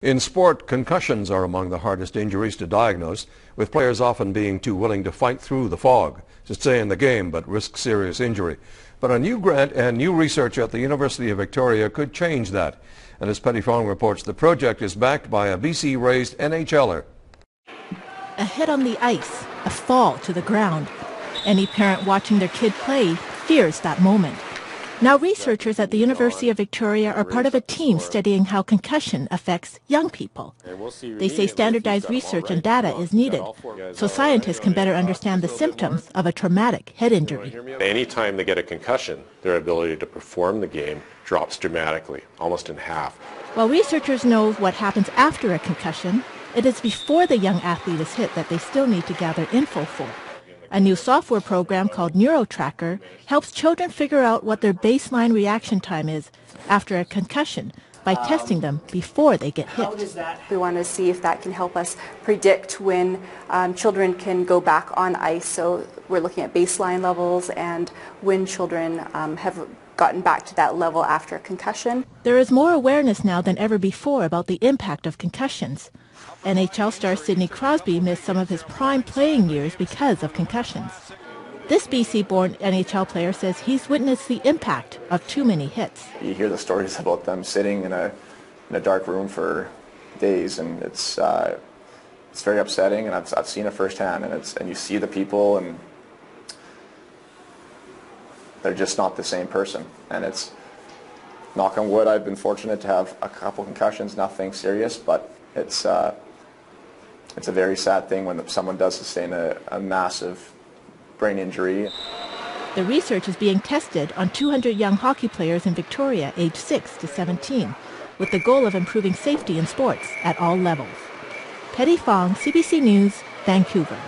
In sport, concussions are among the hardest injuries to diagnose, with players often being too willing to fight through the fog, to stay in the game but risk serious injury. But a new grant and new research at the University of Victoria could change that. And as Petti Fong reports, the project is backed by a BC-raised NHLer. A hit on the ice, a fall to the ground. Any parent watching their kid play fears that moment. Now researchers at the University of Victoria are part of a team studying how concussion affects young people. They say standardized research and data is needed so scientists can better understand the symptoms of a traumatic head injury. Anytime they get a concussion, their ability to perform the game drops dramatically, almost in half. While researchers know what happens after a concussion, it is before the young athlete is hit that they still need to gather info for. A new software program called NeuroTracker helps children figure out what their baseline reaction time is after a concussion by testing them before they get hit. We want to see if that can help us predict when um, children can go back on ice. So we're looking at baseline levels and when children um, have gotten back to that level after a concussion. There is more awareness now than ever before about the impact of concussions. NHL star Sidney Crosby missed some of his prime playing years because of concussions. This BC-born NHL player says he's witnessed the impact of too many hits. You hear the stories about them sitting in a, in a dark room for days, and it's uh, it's very upsetting, and I've, I've seen it firsthand, and it's and you see the people, and they're just not the same person, and it's knock on wood. I've been fortunate to have a couple concussions, nothing serious, but it's uh, it's a very sad thing when someone does sustain a, a massive brain injury. The research is being tested on 200 young hockey players in Victoria aged 6 to 17, with the goal of improving safety in sports at all levels. Petti Fong, CBC News, Vancouver.